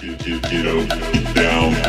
Get, get, get up, get down.